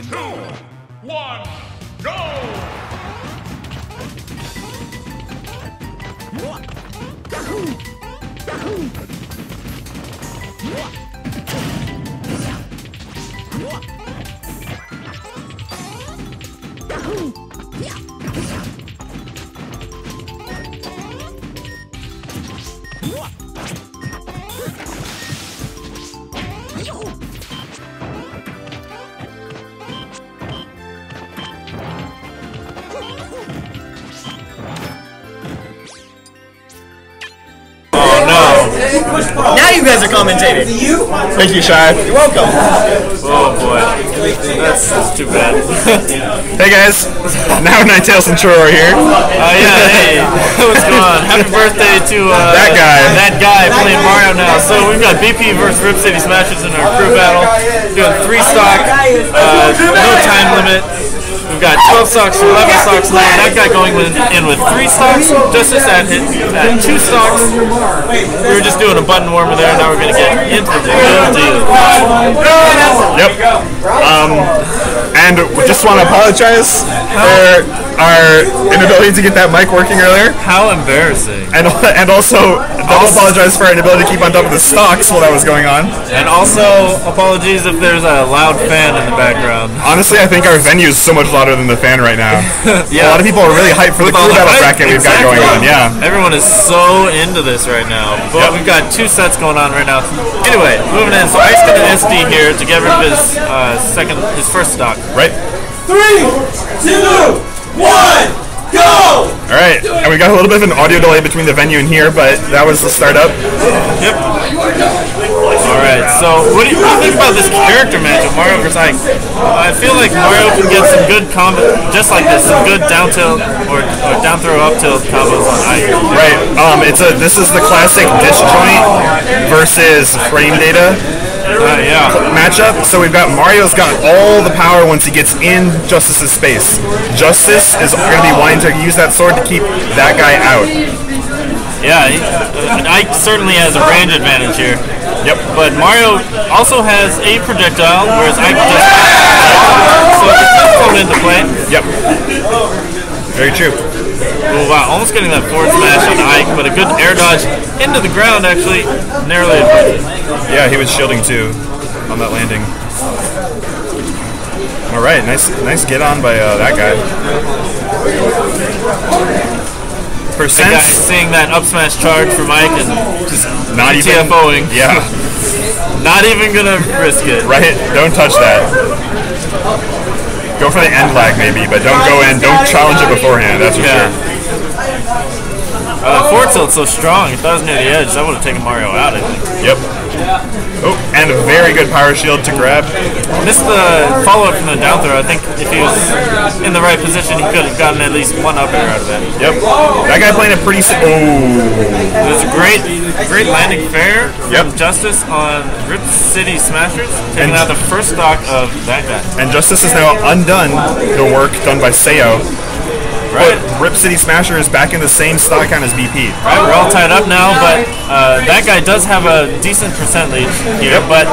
Three, two, one, go! Now you guys are commentating. Thank you, Shy. You're welcome. Oh boy, that's, that's too bad. hey guys, now Ninetales and Churro are here. Uh, yeah, hey, what's going on? Happy birthday to uh, That guy. That guy playing Mario now. So we've got BP versus Rip City Smashers in our crew battle. Doing three stock, uh, no time limit. We've got 12 stocks, 11 stocks now. That guy going with, in with three stocks. Justice at hit at two stocks. We were just doing a button warmer there. Now we're gonna get into the real deal. Yep. Um, and we just want to apologize for our inability to get that mic working earlier, How embarrassing. and and also double apologize for our inability to keep on top of the stocks while that was going on. And also apologies if there's a loud fan in the background. Honestly, I think our venue is so much louder than the fan right now. yeah. A lot of people are really hyped for the crew battle bracket we've got going on. Yeah. Everyone is so into this right now. But Yep. we've got two sets going on right now. Anyway, moving in. So Ice got an SD here to get rid of his uh, second, his first stock. Right. Three, two, one, go! All right. And we got a little bit of an audio delay between the venue and here, but that was the startup. Yep. All right. So what do you, what do you think about this character match of Mario versus Ike? I feel like Mario can get some good combo, just like this, some good down tilt or, or down throw up tilt combos on Ike. Right. Um, it's a this is the classic disjoint versus frame data Uh, yeah. matchup. So we've got Mario's got all the power once he gets in Justice's space. Justice is going to be wanting to use that sword to keep that guy out. Yeah, he, uh, Ike certainly has a range advantage here. Yep. But Mario also has a projectile, whereas Ike does not. So it's coming into play. Yep. Very true. Oh, wow, almost getting that forward smash on Ike, but a good air dodge into the ground actually narrowly avoided. Yeah, he was shielding too on that landing. All right, nice, nice get on by uh, that guy. That guy seeing that up smash charge from Ike and just not even. TFOing. Yeah, Not even gonna risk it. right. Don't touch that. Go for the end lag maybe, but don't go in. Don't challenge it beforehand. That's for Yeah. sure. Uh, forward tilt's so strong. If that was near the edge, that would have taken Mario out. I think. Yep. Oh, and a very good power shield to grab. Missed the follow up from the down throw. I think if he was in the right position, he could have gotten at least one up air out of that. Yep. That guy playing a pretty. Si- oh. It was a great, great landing fair Yep. Justice on Rip City Smashers, taking And- out the first stock of that guy. And Justice is now undone the work done by Seo. Right. Rip City Smasher is back in the same stock count as BP. Right, we're all tied up now, but uh, that guy does have a decent percent lead here. But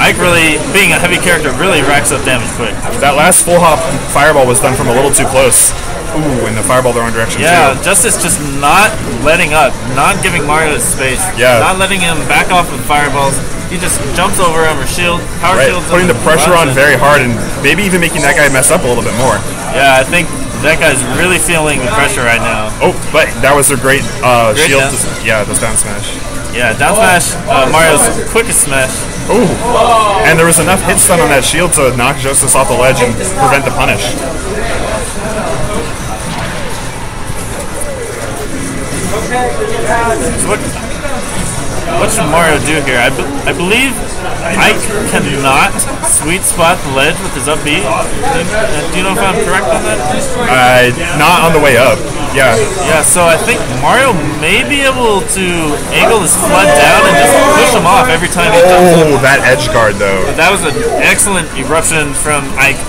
Ike really, being a heavy character, really racks up damage quick. That last full hop fireball was done from a little too close. Ooh, and the fireball the wrong direction Yeah, too. Justice just not letting up, not giving Mario space, Yeah. not letting him back off with fireballs. He just jumps over him or shield, power Right, shields putting him, the pressure on very hard and maybe even making that guy mess up a little bit more. Yeah, I think that guy's really feeling the pressure right now. Oh, but that was a great, uh, Great shield. To, yeah, the down smash. Yeah, down smash, uh, Mario's quickest smash. Ooh, and there was enough hit stun on that shield to knock Justice off the ledge and prevent the punish. So what, what should Mario do here? I, I believe Ike cannot sweet spot the ledge with his up B. Uh, do you know if I'm correct on that? Uh, not on the way up. Yeah, Yeah, so I think Mario may be able to angle his FLUDD down and just push him off every time he up. Oh, that edge guard though. That was an excellent eruption from Ike.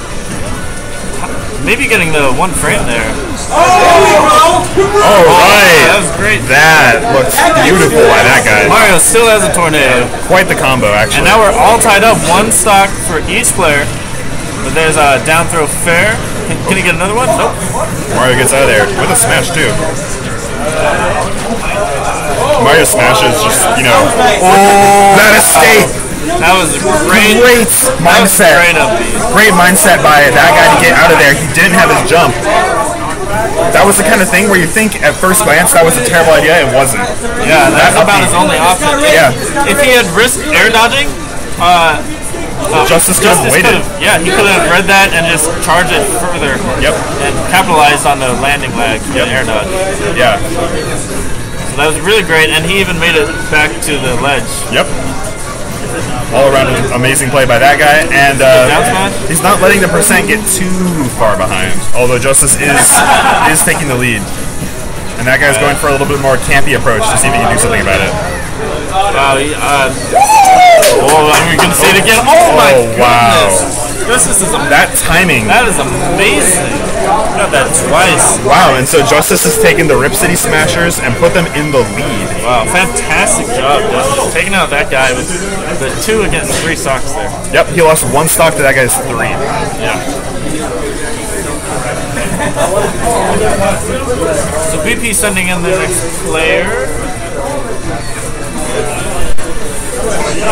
Maybe getting the one frame there. Oh, That right. was great. That looks beautiful by that guy. Mario still has a tornado. Quite the combo, actually. And now we're all tied up, one stock for each player. But there's a down throw fair. Can, can he get another one? Nope. Mario gets out of there with a smash too. Mario smashes just, you know. Oh, that escape! That was great. Great That was mindset. great. Great mindset by that guy to get out of there. He didn't have his jump. That was the kind of thing where you think at first glance that was a terrible idea. It wasn't. Yeah, that's That about his only option. Yeah. If he had risked air dodging, uh, Justice could have Justice waited. could've- yeah, he could have read that and just charged it further. Yep. And capitalized on the landing lag from the air dodge. Yeah. So that was really great, and he even made it back to the ledge. Yep. All around an amazing play by that guy, and uh, he's not letting the percent get too far behind. Although Justice is is taking the lead, and that guy's going for a little bit more campy approach to see if he can do something about it. Wow. he, uh, oh, and we can see it again. Oh my Oh, wow. goodness! This is That timing, that is amazing. Got that twice. wow! And so Justice has taken the Rip City Smashers and put them in the lead. Wow, fantastic job, Justice. Taking out that guy with the two against three stocks there. Yep, he lost one stock to that guy's three. Yeah. So BP sending in the next player.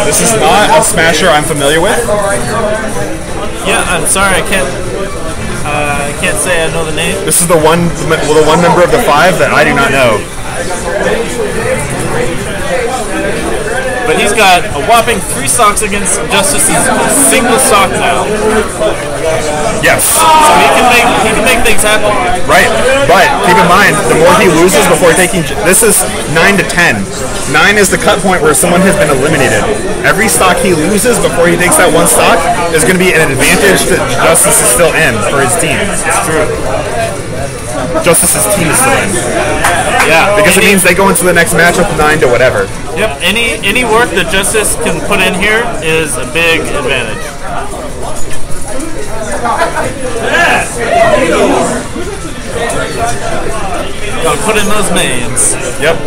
This is not a Smasher I'm familiar with. Yeah, I'm sorry, I can't. Uh, I can't say I know the name. This is the one, well, the one member of the five that I do not know. But he's got a whopping three socks against Justice's single sock now. Yes. So he can make he can make things happen. Right, but keep in mind, the more he loses before taking, this is nine to ten. Nine is the cut point where someone has been eliminated. Every stock he loses before he takes that one stock is going to be an advantage that Justice is still in for his team. It's true. Justice's team is still in Yeah, because it means they go into the next matchup nine to whatever. Yep, any any work that Justice can put in here is a big advantage. Gotta put in those mains. Yep.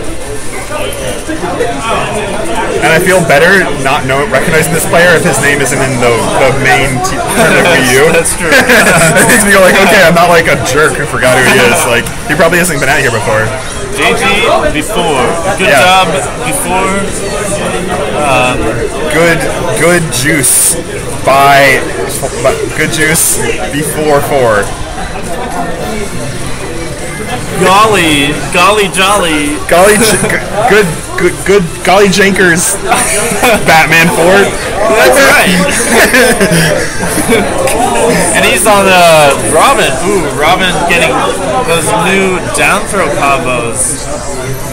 And I feel better not know recognizing this player if his name isn't in the, the main t- tournament for you. That's true. it makes me go like, okay, I'm not like a jerk who forgot who he is. Like he probably hasn't been out here before. JG before. Good Yeah. job before. Um, Good, good juice by good juice before four. Golly, golly jolly. Golly, j- g- good, good, good, golly Jankers, Batman Ford. That's right. and he's on uh, Robin. Ooh, Robin getting those new down throw combos.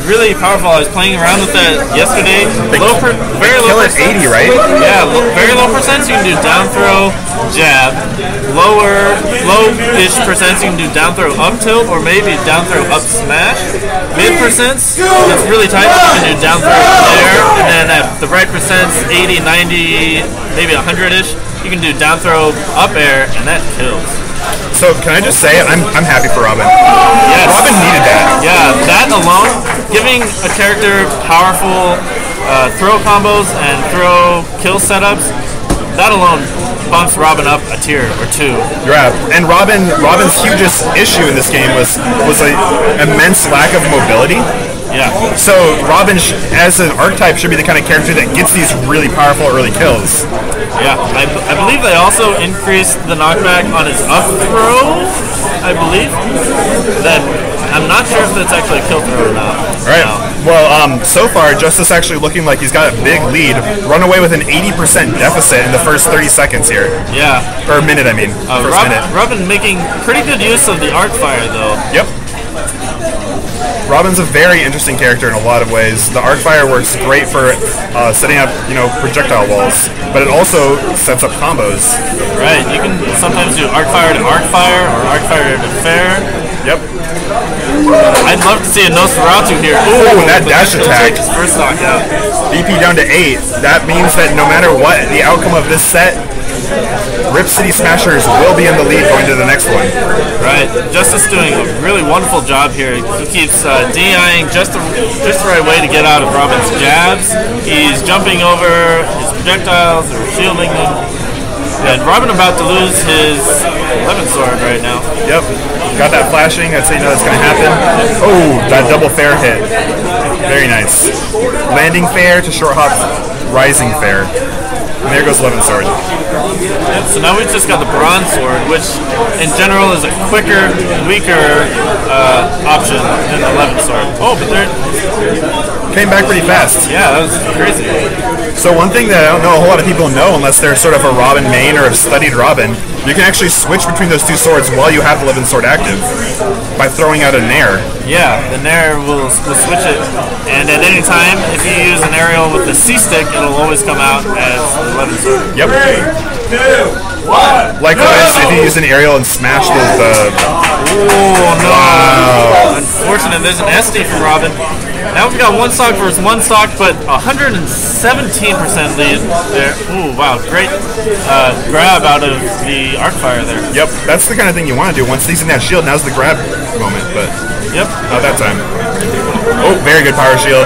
Really powerful. I was playing around with that yesterday. They- low per, very low at percents. 80, right? Yeah, very low percents. You can do down throw, jab. Lower, low-ish percents. You can do down throw up tilt or maybe down throw up smash. Mid percents, it's really tight. You can do down throw there, and then at the right percents, 80, 90, maybe 100-ish. You can do down throw up air, and that kills. So can I just say I'm I'm happy for Robin. Yes. Robin needed that. Yeah, that alone, giving a character powerful uh, throw combos and throw kill setups, that alone bumps Robin up a tier or two. Yeah, and Robin Robin's hugest issue in this game was was a immense lack of mobility. Yeah, So Robin, as an archetype, should be the kind of character that gets these really powerful early kills. yeah. I, b- I believe they also increased the knockback on his up throw. I believe that I'm not sure if that's actually a kill throw or not. All right. No. Well, um, so far, Justice actually looking like he's got a big lead. Run away with an 80% deficit in the first 30 seconds here, Yeah, or minute, I mean, uh, first Robin, minute. Robin making pretty good use of the arc fire though. Yep. Robin's a very interesting character in a lot of ways. The arc fire works great for uh, setting up, you know, projectile walls, but it also sets up combos. Right, you can sometimes do arc fire to arc fire or arc fire to fair. Yep. I'd love to see a Nosferatu here. Ooh, that dash attack. first knockout. BP down to eight. That means that no matter what the outcome of this set, Rip City Smashers will be in the lead going to the next one. Right, Justice doing a really wonderful job here. He keeps uh, DIing just the just the right way to get out of Robin's jabs. He's jumping over his projectiles or shielding them. And Robin about to lose his Levin sword right now. Yep. Got that flashing. I'd say know that's going to happen. Oh, that double fair hit. Very nice. Landing fair to short hop, rising fair. And there goes Levin sword. Yep, so now we've just got the bronze sword, which in general is a quicker, weaker uh, option than the Levin sword. Oh, but they're Came back pretty fast. yeah, that was crazy. So one thing that I don't know a whole lot of people know, unless they're sort of a Robin main or have studied Robin, you can actually switch between those two swords while you have the Levin sword active by throwing out a nair. Yeah, the Nair will, will switch it, and at any time, if you use an aerial with the C stick, it'll always come out as the Levin sword. Yep. two, one. Likewise, if you use an aerial and smash the, the uh, Oh no! Unfortunate, there's an SD for Robin. Now we've got one stock versus one stock, but 117% lead there. Ooh, wow, great uh, grab out of the arc fire there. Yep, that's the kind of thing you want to do. Once he's in that shield, now's the grab moment, but Yep. not that time. Oh, very good power shield.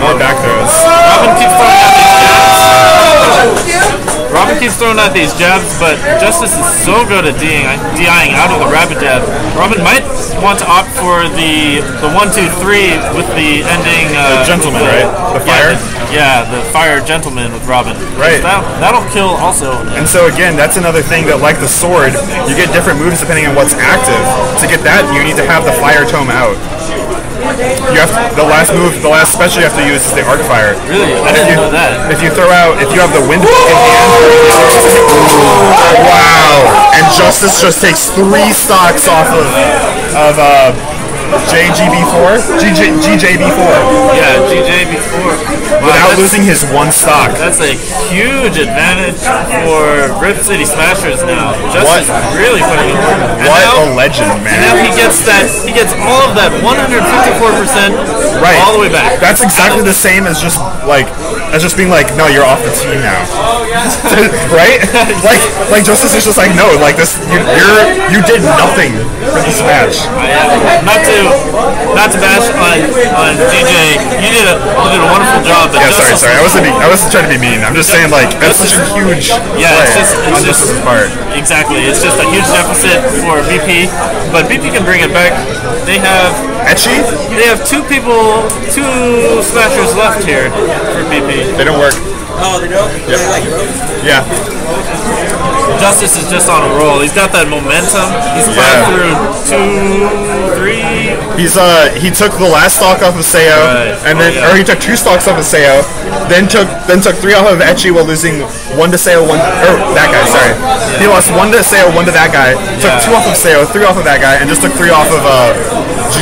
More back throws. Robin keeps throwing out these jabs. Robin keeps throwing out these jabs, but Justice is so good at DIing, DIing out of the rapid jab. Robin might want to opt for the the one two three with the ending. Uh, The gentleman, with right? The fire? Yeah, the, yeah, the fire gentleman with Robin. Right. That, that'll kill also. And so again, that's another thing that, like the sword, you get different moves depending on what's active. To get that, you need to have the fire tome out. You have to, the last move, the last special you have to use is the arc fire. Really? I didn't you, know that. If you throw out, if you have the wind in hand, wow! And Justice just takes three stocks off of of uh, JGB4, GJ, GJB4, Yeah, GJ before. Wow, without losing his one stock. That's a huge advantage for Rip City Smashers now. Justice What? really putting in work. What now, a legend, and now he gets that. He gets all of that 154% Right. all the way back. That's exactly the same as just like as just being like, no, you're off the team now, right? like, like Justice is just like, no, like this, you, you're you did nothing for this match. I, uh, not to not to bash on on DJ. You did a you did a wonderful job. But Yeah, sorry, Justice sorry. I wasn't be, I wasn't trying to be mean. I'm just saying like that's such a huge Yeah, play it's just on it's just Justice's part. exactly. It's just a huge deficit for BP, but BP can bring it back. They have Etchy, they have two people, two smashers left here for BP. they don't work. Oh, they don't? Yeah, Justice is just on a roll. He's got that momentum. He's climbed Yeah. through two, three. he's uh he took the last stock off of Seo, Right. and then Oh, yeah. or he took two stocks off of Seo, then took then took three off of Etchy while losing one to Seo, one or that guy. Sorry, He lost one to Seo, one to that guy. Took Yeah. two off of Seo, three off of that guy, and just took three off of uh,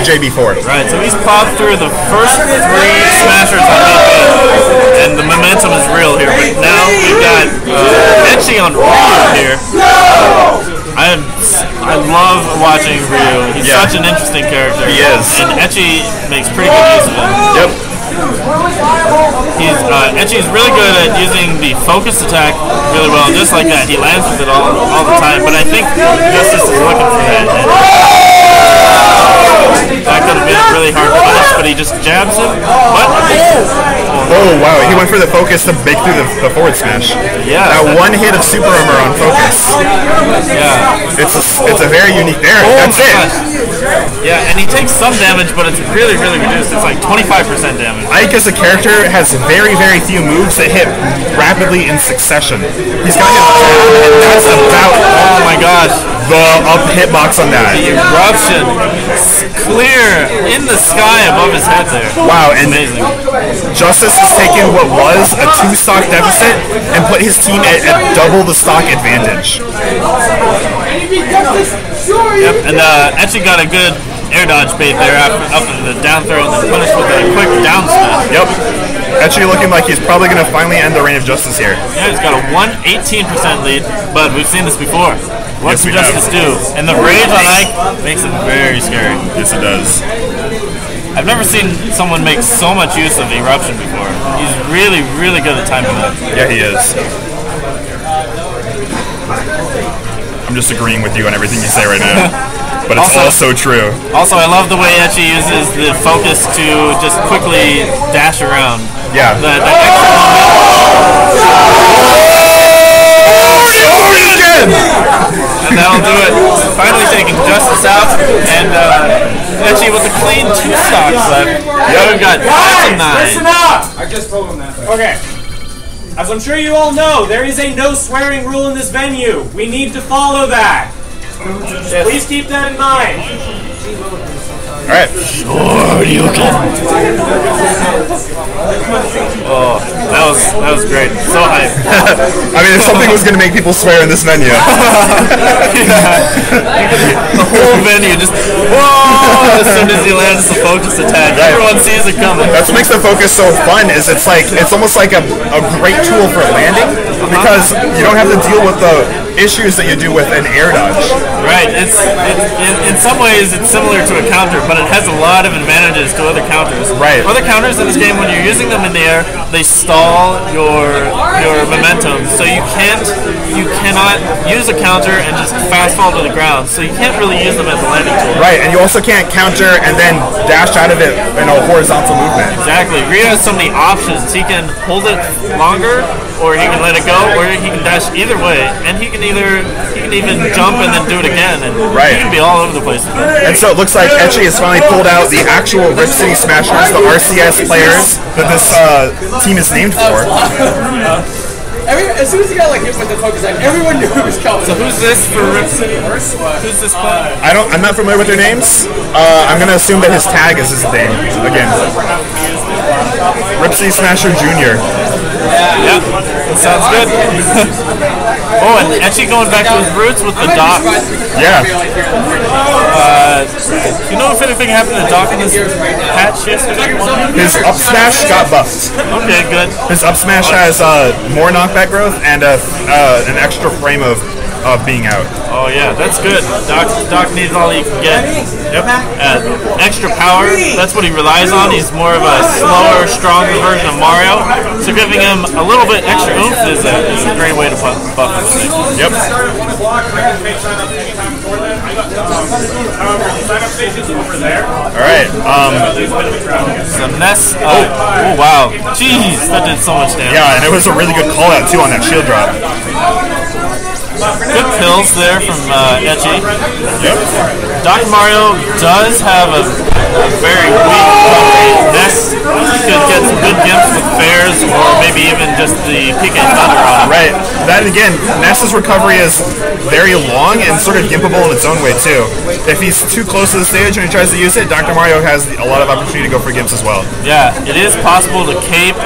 JB4. Right, so he's popped through the first three smashers on the momentum is real here. But now we've got uh, on Ryu here. I am, I love watching Ryu. He's Yeah. such an interesting character. He is. and Etchy makes pretty good use of him. Yep. He's uh, Etchy's really good at using the focus attack really well, just like that. He lands with it all, all the time. But I think Justice is looking for that. And that could have been really hard to punish, but he just jabs him. But Oh wow, he went for the focus to break through the, the forward smash. Yeah. That one hit of super armor on focus. yeah, It's a, it's a very unique there. Oh That's it. gosh. yeah, and he takes some damage, but it's really, really reduced. It's like 25% damage. Ike as a character has very, very few moves that hit rapidly in succession. He's got his jab, and that's about Oh my gosh. The up hitbox on that. The eruption clear in the sky above his head there. Wow, and Amazing. Justice has taken what was a two stock deficit and put his team at, at double the stock advantage. Yep, and uh, actually got a good air dodge bait there after, after the down throw and then punished with a quick down smash. Yep. Actually looking like he's probably going to finally end the reign of justice here. Yeah, he's got a 118% lead, but we've seen this before. What Yes, can we. Justice do? And the rage on Ike makes it very scary. Yes, it does. I've never seen someone make so much use of eruption before. He's really, really good at timing that. Yeah, he is. I'm just agreeing with you on everything you say right now. But it's Also- also true. Also, I love the way that she uses the focus to just quickly dash around. Yeah. The, the extra and that'll do it. Finally taking Justice out, and uh, Etchy with a clean two stocks left. Yeah, we've got five to Listen up! I just told him that. Okay. As I'm sure you all know, there is a no swearing rule in this venue. We need to follow that. Please keep that in mind. All right. Sure you can. Oh, that was that was great. So hype. I mean, if something was going to make people swear in this menu, the whole venue just whoa as soon as he lands the focus attack. Everyone sees it coming. that's what makes the focus so fun. Is it's like it's almost like a, a great tool for landing because you don't have to deal with the issues that you do with an air dodge. Right. It's it, in, in some ways it's similar to a counter, but it has a lot of advantages to other counters. Right. Other counters in this game, when you're using them in the air, they stall your your momentum, so you can't you cannot use a counter and just fast fall to the ground. So you can't really use them as a landing tool. Right, and you also can't counter and then dash out of it in a horizontal movement. Exactly. Ryu has so many options. He can hold it longer, or he can let it go, or he can dash either way, and he can either he can even jump and then do it again, and Right. he can be all over the place. with. And so it looks like Etchy has finally pulled out the actual Rip City Smashers, the RCS players that this uh, team is named for. Every, as soon as he got like hit with the focus attack, everyone knew it was coming. So who's this for Rip City? Who's this player? I don't. I'm not familiar with their names. Uh, I'm gonna assume that his tag is his name again. Rip City Smasher Junior. Yeah, that sounds good. oh, and actually going back to his roots with the dock. Yeah. You know if anything happened to Doc in this patch yesterday? His up smash got buffed. Okay, good. His up smash has uh, more knockback growth and a, uh, an extra frame of of being out. Oh yeah, that's good. Doc, Doc needs all he can get. Yep. Uh, extra power. That's what he relies on. He's more of a slower, stronger version of Mario. So giving him a little bit extra oomph is a, is a great way to buff, buff him. I. Yep. Block, I can make sign up anytime before that. I got However, the sign up station's over there. All right. Um, There's a bit of a crowd. So Ness. Uh, oh wow. Jeez, that did so much damage. yeah, and it was a really good call out too on that shield drop. Good pills there from uh, Etchy. Yep. Dr. Mario does have a, a very weak recovery. Ness could get some good gimps with fairs or maybe even just the PK Thunder on him. Right. That again, Ness's recovery is very long and sort of gimpable in its own way too. If he's too close to the stage and he tries to use it, Dr. Mario has a lot of opportunity to go for gimps as well. Yeah, it is possible to cape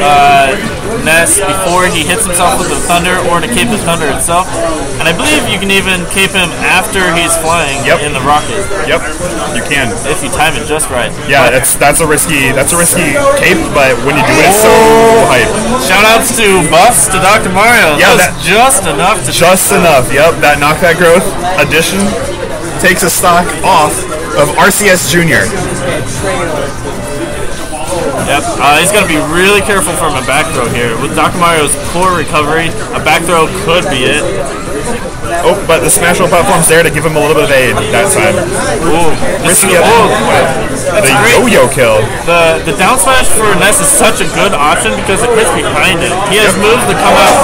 uh, Ness before he hits himself with the thunder, or to cape the thunder itself. And I believe you can even cape him after he's flying Yep. in the rocket, Yep, you can. if you time it just right. Yeah, that's that's a risky that's a risky cape, but when you do it, it's so oh! hype. Shout outs to buffs to Dr. Mario. Yeah, that that- just enough to Just enough. Yep, that knockback growth addition takes a stock off of RCS Junior. Yep. Uh, he's going to be really careful from a back throw here. With Dr. Mario's poor recovery, a back throw could be it. Oh, but the Smashville platform's there to give him a little bit of aid that time. Ooh. Risky oh, The yo-yo kill. the, the down smash for Ness is such a good option because it hits behind him. He has moves that come out.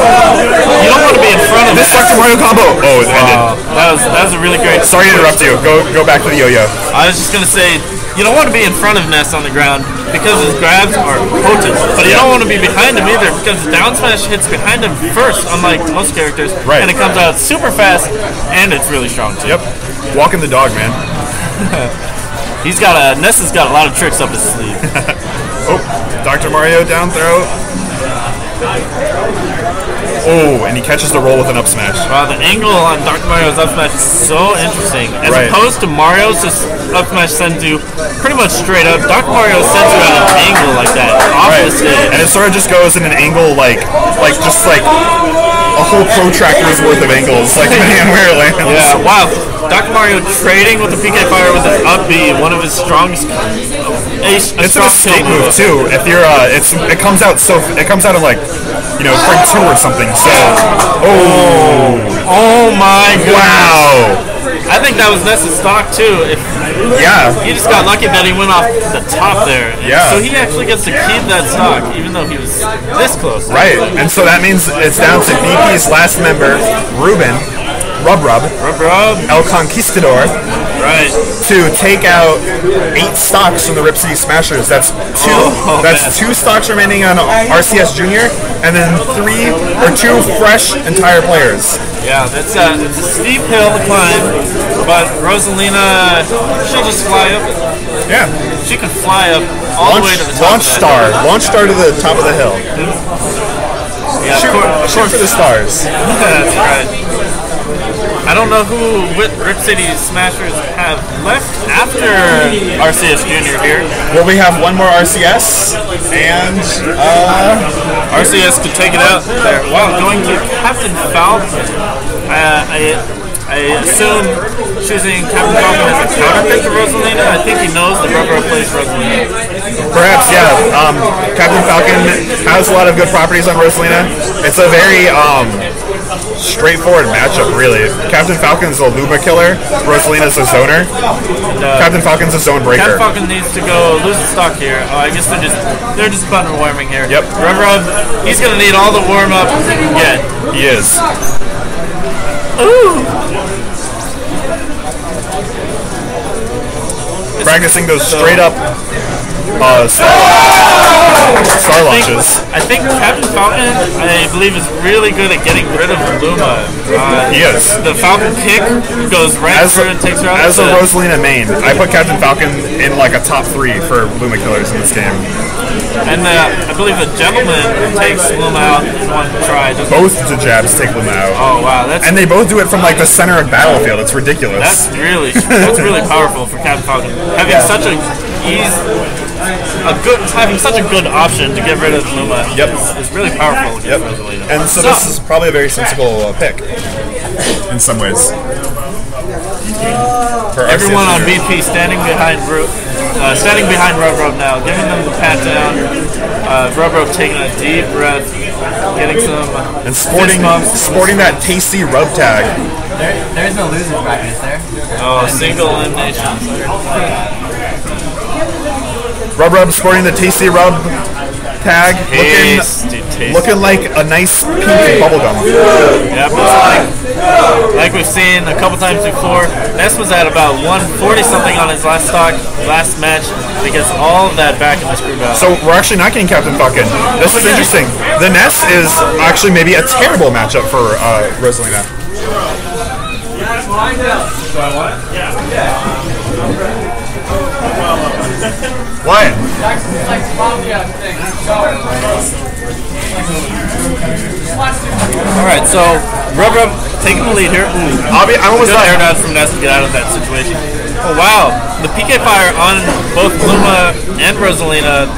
You don't want to be in front of This. Dr. Mario combo. Oh, it ended. Uh, that was that was a really great. Sorry to interrupt you. Go go back to the yo-yo. I was just gonna say you don't want to be in front of Ness on the ground because his grabs are potent, but you don't want to be behind him either because the down smash hits behind him first, unlike most characters, Right. and it comes out super fast and it's really strong too. Yep. Walking the dog, man. He's got a Ness has got a lot of tricks up his sleeve. Oh, Dr. Mario down throw. Oh, oh, and he catches the roll with an up smash. Wow, the angle on Dr. Mario's up smash is so interesting. As Right. opposed to Mario's just up smash sends you pretty much straight up. Dr. Mario sends you at an angle like that off Right. the stage. And it sort of just goes in an angle like like just like a whole protractor's worth of angles, like on where it lands. Yeah, wow. Dr. Mario trading with the PK Fire with his up B, one of his strongest. A, a It's an strong escape move too. If you're, uh, it's it comes out so it comes out of like, you know, frame two or something. So, oh Oh my god. wow, I think that was Ness's stock too. If yeah, he just got lucky that he went off the top there. Yeah. So he actually gets to keep that stock, even though he was this close. right. And so that means it's down to BP's last member, Ruben, Rub Rub, Rub, rub. El Conquistador, Right. to take out eight stocks from the Rip City Smashers. That's two. Oh, that's man. two stocks remaining on RCS Junior, and then three or two fresh entire players. Yeah, that's a, it's a steep hill to climb, but Rosalina, she'll just fly up. Yeah. She can fly up all Launch, the way to the top. launch star. hill. Launch star to the top of the hill. Hmm? Yeah, of Shoot, shoot for the stars. That's right. I don't know who Wi- Rip City Smashers have left after RCS Junior here. Well, we have one more RCS, and uh, RCS could take it out there. Wow, going to Captain Falcon. Uh, I, I assume choosing Captain Falcon as a counter pick to Rosalina. I think he knows the rubber plays Rosalina. perhaps yeah. Um, Captain Falcon has a lot of good properties on Rosalina. It's a very um, straightforward matchup, really. Captain Falcon's a Luma killer. Rosalina's a zoner. Captain Falcon's a zone breaker. Captain Falcon needs to go lose the stock here. Oh, I guess they're just they're just button warming here. Yep. Rub um, Rub, he's gonna need all the warm up he can get. He is. Ooh. Practicing those straight up uh, star, star I launches. think, I think Captain Falcon, I believe, is really good at getting rid of Luma. Uh, He is. The Falcon kick goes right As through a, and takes her out. as a Rosalina main, I put Captain Falcon in like a top three for Luma killers in this game. and the, I believe the gentleman takes Luma out in one try. Just, Both the jabs take Luma out. oh wow, that's And they both do it from like the center of battlefield. It's ridiculous. that's really that's really powerful for Captain Falcon. Having Yeah. such a ease, a good having such a good option to get rid of Luma. Yep. is, is really powerful Yep. Rosalina. And so this is probably a very sensible uh, pick in some ways. For Everyone on Junior. BP standing behind Ru- uh, standing behind Rub Rub now, giving them the pat down. Uh, Rub Rub taking a deep breath, getting some and sporting bumps. sporting that tasty rub tag. There, there's no losers bracket, is there? Oh, single elimination. Rub rub sporting the tasty rub tag. Looking Tasty, tasty. looking like a nice pink bubblegum. Yep, it's like, like we've seen a couple times before. Ness was at about 140 something on his last stock, last match. He gets all of that back in the crew battle. So we're actually not getting Captain Falcon. This is interesting. The Ness is actually maybe a terrible matchup for uh, Rosalina. What? All right, so Rub Rub taking the lead here. Ooh, I'll be. I'm almost good air dodge from Ness to get out of that situation. Oh wow, the PK fire on both Luma and Rosalina,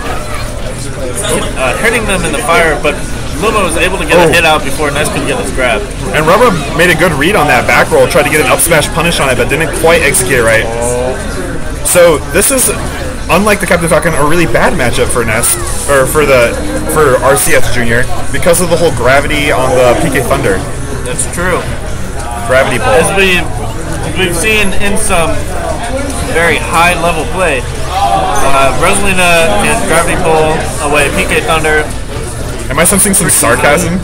uh, hitting them in the fire, but Luma was able to get Oh. a hit out before Ness could get his grab. And Rubber made a good read on that back roll, tried to get an up smash punish on it, but didn't quite execute right. So this is, unlike the Captain Falcon, a really bad matchup for Ness, or for the for RCS Junior, because of the whole gravity on the PK Thunder. That's true. Gravity pull. As we we've seen in some very high level play, uh, Rosalina can gravity pull away PK Thunder. Am I sensing some sarcasm?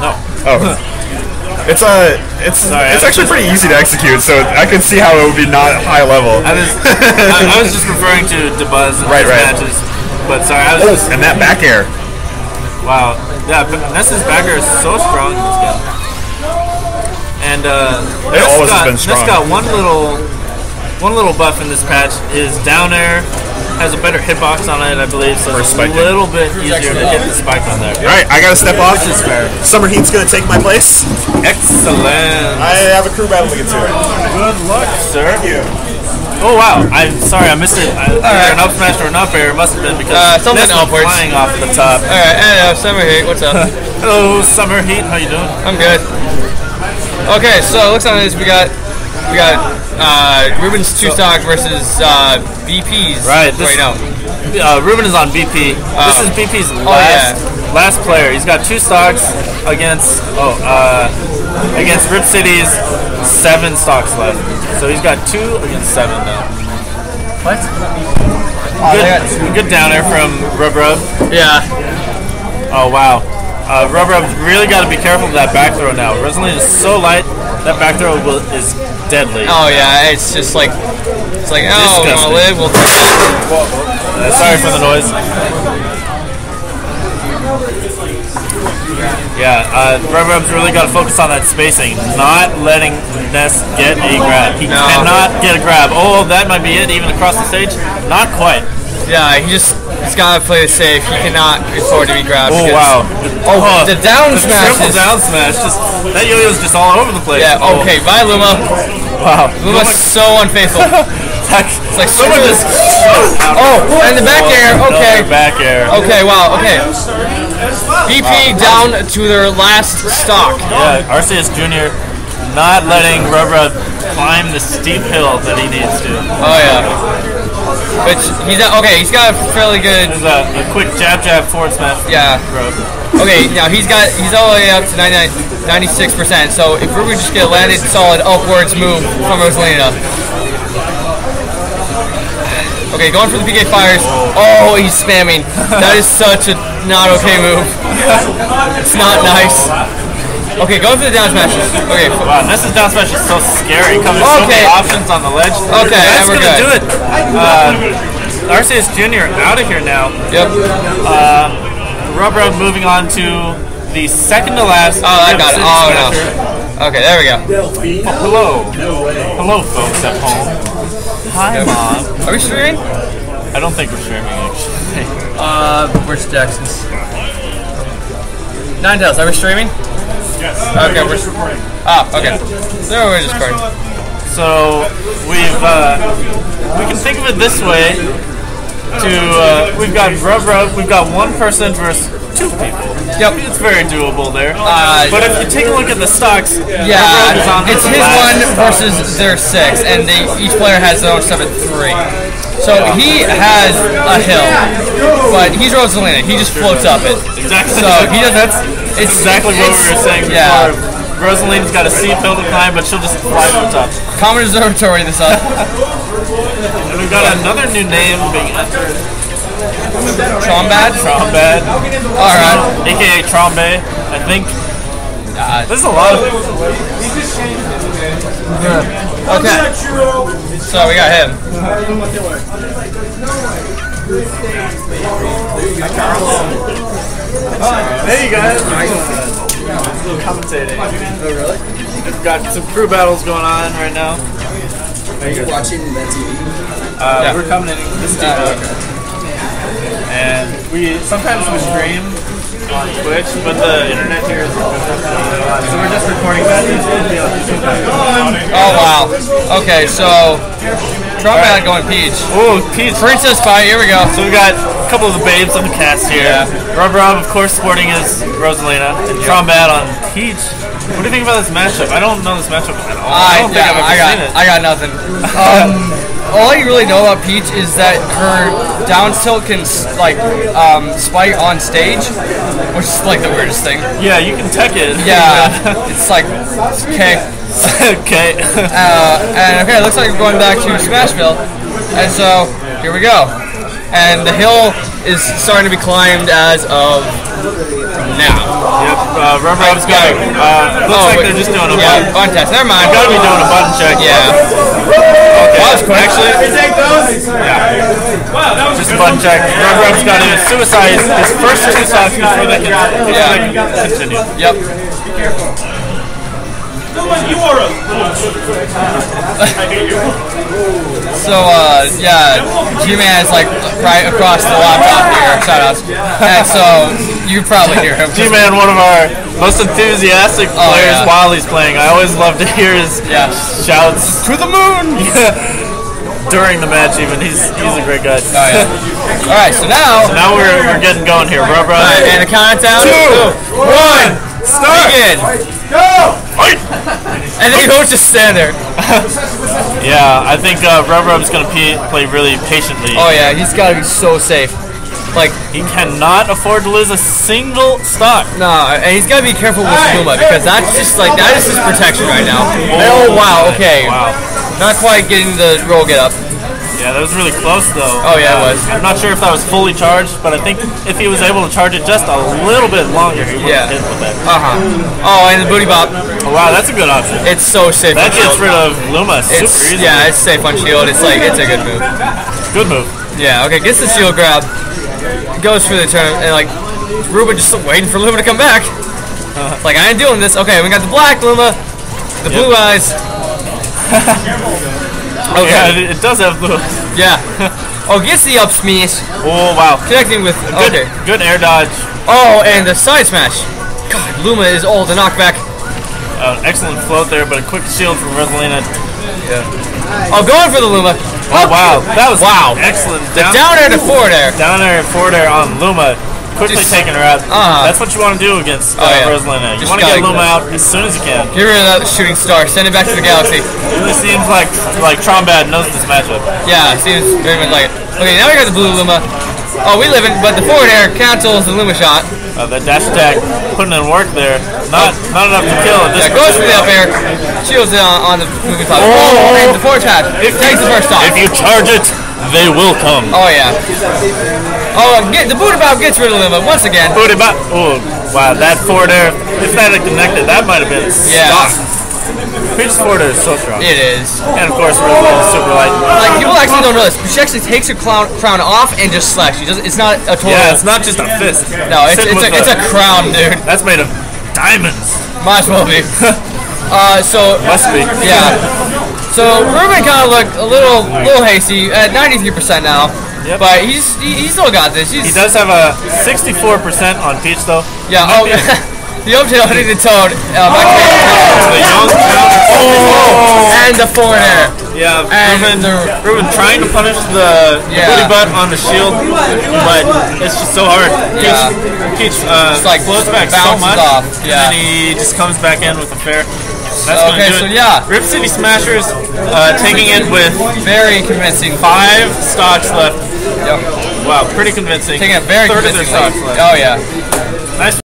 No. Oh. It's a, it's Sorry, it's actually pretty easy to execute, so I can see how it would be not high level. I was I, I was just referring to Dabuz Right, right. matches. But sorry, I was Oh, just and that back air. wow. Yeah, but Ness's back air is so strong in this game. And uh It Ness always has got, been strong. Ness got one little one little buff in this patch. His down air has a better hitbox on it, I believe, so it's a little bit easier to hit the spike on there. All right, I gotta step off. Which is fair. Summer Heat's gonna take my place. Excellent. I have a crew battle to get to. Good luck, sir. Oh wow! I'm sorry, I missed it. I, either an up smash or an up air. It must have been because Uh, something Ness went upwards. flying off the top. All right, and uh, Summer Heat, what's up? Hello, Summer Heat. How you doing? I'm good. Okay, so it looks like this we got we got uh, Ruben's two stock versus uh, BP's Right, this- right now. Uh, Ruben is on BP. this is BP's last last player. He's got two stocks against oh uh, against Rip City's seven stocks left. So he's got two against seven now. What? Good, good down there from Rub Rub. Yeah. Oh wow. Uh, Rub Rub's really got to be careful of that back throw now. Rosalina is so light. That back throw will, is deadly. Oh yeah, it's just like it's like oh, want to live. We'll. Uh, sorry for the noise. Yeah, uh, Rub really got to focus on that spacing, not letting Ness get a grab. He No. cannot get a grab. Oh, that might be it, even across the stage. Not quite. Yeah, he just he's gotta play it safe. He cannot afford to be grabbed. Oh wow. Oh, the down the smash triple is- down smash. Just that yo-yo's just all over the place. Yeah. Oh, Okay. Bye, Luma. Wow. Luma's so unfaithful. It's like someone screw just. Oh, and the back air. Okay. Back air. Okay. Wow. Okay. BP down to their last stock. Yeah, RCS Jr. not letting Rubra climb the steep hill that he needs to. Oh yeah. Which he's not, okay. He's got a fairly good. There's a, a quick jab jab forward smash. Yeah. Rub. Okay. Now he's got he's all the way up to 96 percent. So if Ruben just get a landed solid upwards move from Rosalina. Okay, going for the PK fires. Oh, he's spamming. That is such a not okay move. It's not nice. Okay, going for the down smashes. Okay, Wow, this is down smash is so scary. Comes with so Okay. many options on the ledge. Okay, that's and we're gonna good. do it. Uh, RCS Jr. out of here now. yep. Rub Rub moving on to the second to last. Oh, I got it. Oh Smasher. no. Okay, there we go. Oh, hello. Hello, folks at home. Hi, Mom. Are we streaming? I don't think we're streaming, actually. Uh, where's Jaxas? Nine Tails, are we streaming? Yes. Okay, we're recording. Ah, okay. So we're just recording. So we've uh, we can think of it this way. To uh, we've got rub rub. We've got one person versus two people. Yep. It's very doable there. Uh, but if you take a look at the stocks, Yeah, Rub Rub is on it's his one versus their six, and they, each player has their own stuff at three. So he has a hill, but he's Rosalina. He just floats up it. Exactly. So he doesn't. That's It's exactly what we were saying Yeah. before. Rosalina's got a steep hill to climb, but she'll just fly to the top. Comet Observatory this up. And we've got another new name being entered. Trombad. Trombad, All right. aka Trombe. I think Uh, there's a lot of okay. So we got him. Hey guys. commentating. Oh, really? We've got some crew battles going on right now. Are you watching that TV? Uh, We're coming in this team. And we sometimes we stream on Twitch, but the internet here is so we're just recording matches. Oh wow. Okay, so Trombad going Peach. Oh, Peach. Princess fight. Here we go. So we got a couple of the babes on the cast here. Rob Rob, of course, sporting his Rosalina, and Trombad on Peach. What do you think about this matchup? I don't know this matchup at all. I I, don't think yeah, I've ever I got, seen it. I got nothing. Um, all you really know about Peach is that her down tilt can like um, spike on stage, which is like the weirdest thing. yeah, you can tech it. Yeah, it's like okay. okay. Uh, and okay, it looks like we're going back to Smashville, and so here we go. And the hill is starting to be climbed as of now. yep. Uh, got. Uh, looks like wait. they're just doing a yeah, button. button test. Never mind. Gotta be doing a button check. Yeah. Okay. That was quick. Actually, just a button check. Rob Rob's got to suicide his first two stocks before they can, Yeah. they can continue. Yep. You are a I hate you. So uh, yeah, G-Man is like right across the laptop here. Shout outs. And so you probably hear him. G-Man, one of our most enthusiastic Oh, players yeah. while he's playing. I always love to hear his Yeah. shouts To the moon. during the match. Even he's he's a great guy. Oh yeah. All right, so now. Now we're, we're getting going here, bro, bro. All right, and the countdown. Two, one, start. Begin. Fight! And then he'll just stand there. Yeah, I think uh, Rub Rub's gonna pe- play really patiently. Oh yeah, he's got to be so safe. Like He cannot afford to lose a single stock. Nah, and he's got to be careful with Luma because that's just like that is his protection right now. Oh, wow, okay, Wow. not quite getting the roll get up. Yeah, that was really close though. Oh yeah, it was. I'm not sure if that was fully charged, but I think if he was able to charge it just a little bit longer, he would Yeah. have hit with that. Uh huh. Oh, and the booty bop. Oh, wow, that's a good option. It's so safe. That gets shield. rid of Luma super It's easily. yeah, it's safe on shield. It's like it's a good move. Good move. Yeah. Okay, gets the shield grab. Goes for the turn and like Ruben just waiting for Luma to come back. Uh-huh. Like I ain't doing this. Okay, we got the black Luma, the blue eyes. Yeah, Okay. it, it does have blue. Yeah. Oh, gets the up smash. Oh wow. Connecting with Good, okay. good air dodge. Oh, and the side smash. God, Luma is old. The knockback. Uh, excellent float there, but a quick shield from Rosalina. Yeah. Oh, going for the Luma. Oh wow, that was Wow. excellent. The down air to forward air. down air and forward air on Luma. Quickly Just- taking her out. Uh-huh. That's what you want to do against uh, Oh, yeah. Rosalina. You want to get Luma out as soon as you can. Get rid of that shooting star. Send it back to the galaxy. It really seems like like Trombad knows this matchup. Yeah, seems very much like it. Okay, now we got the blue Luma. Oh, we live in, but the forward air cancels the Luma shot. Uh, that dash attack putting in work there. Not not enough to kill at this Yeah, goes for the up air. Shields it on, on the moving top. Oh, and the forward tap. It takes the first stop. If you charge it, they will come. Oh, yeah. Oh, get, the booty bob gets rid of Luma once again. Booty bot. Oh, wow, that forward air. If that had connected, that might have been Yeah. stock. Peach's forward is so strong. It is. And of course, Rosalina's super light. Like people actually don't know this, but she actually takes her clown, crown off and just slaps. She doesn't. It's not a total. Yeah, it's not just a fist. no, it's, it's a it's a crown, dude. That's made of diamonds. Might as well be. uh, so Must be. yeah. So Ruben kind of looked a little little hasty at 93% now. Yep. But he's he, he still got this. He's, He does have a 64% on Peach though. Yeah. Oh, the up tilt hitting the toad. Uh, back The young oh, and the air. Yeah, And Ruben, the- Ruben trying to punish the Yeah. booty butt on the shield, but it's just so hard. Peach, Yeah. Peach uh, like floats back so much, off, and then he just comes back in with a fair. That's Okay, so yeah. Rip City Smashers uh, taking it with Very convincing. five stocks left. Yep. Wow, pretty convincing. Taking a very Third of their convincing stocks left. Oh yeah. Nice